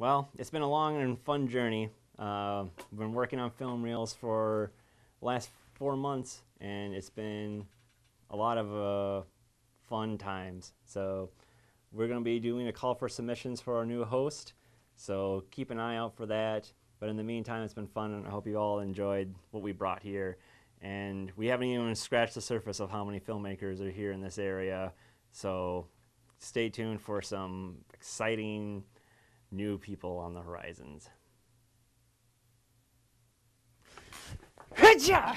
Well, it's been a long and fun journey. Uh, we've been working on film reels for the last four months, and it's been a lot of uh, fun times. So we're going to be doing a call for submissions for our new host. So keep an eye out for that. But in the meantime, it's been fun, and I hope you all enjoyed what we brought here. And we haven't even scratched the surface of how many filmmakers are here in this area. So stay tuned for some exciting new people on the horizons. Job!